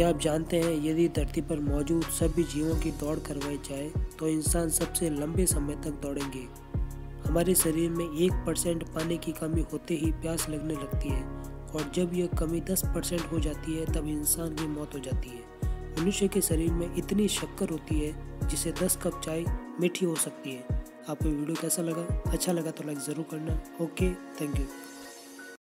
क्या आप जानते हैं, यदि धरती पर मौजूद सभी जीवों की दौड़ करवाई जाए तो इंसान सबसे लंबे समय तक दौड़ेंगे। हमारे शरीर में एक परसेंट पानी की कमी होते ही प्यास लगने लगती है, और जब यह कमी दस परसेंट हो जाती है, तब इंसान की मौत हो जाती है। मनुष्य के शरीर में इतनी शक्कर होती है, जिसे दस कप चाय मीठी हो सकती है। आपको वीडियो कैसा लगा? अच्छा लगा तो लाइक ज़रूर करना। Okay, thank you.